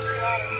There's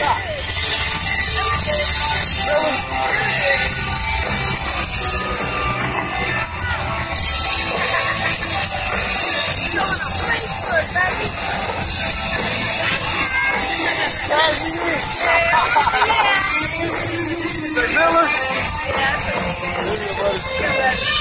Miller. Yeah,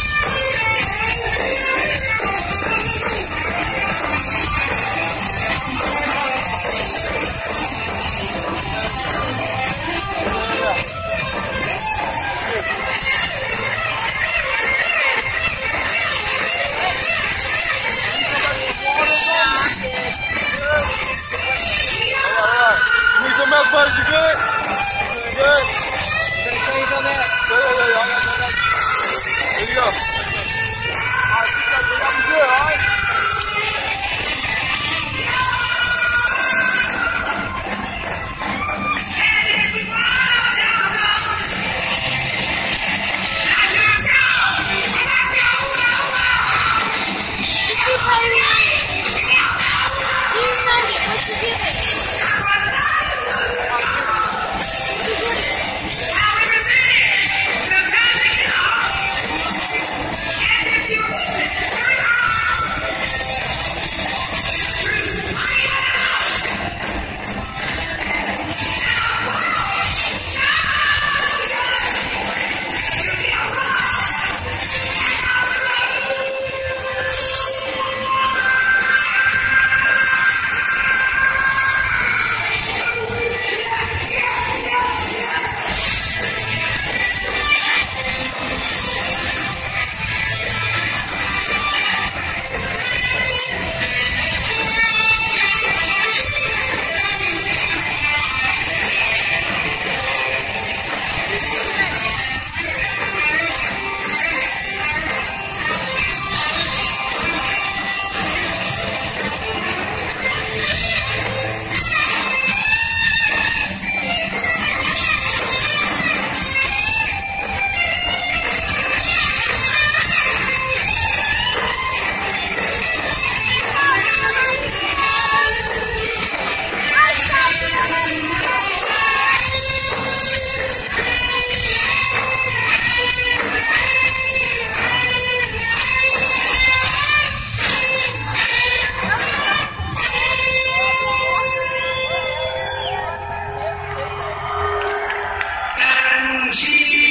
Banshee!